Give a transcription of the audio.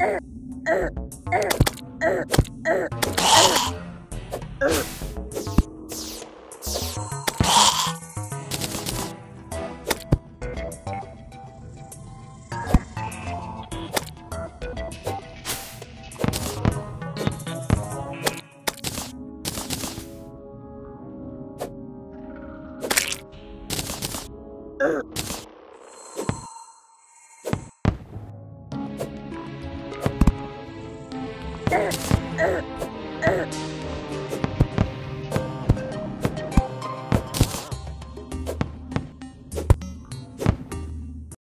Ugh. Uh, uh, uh.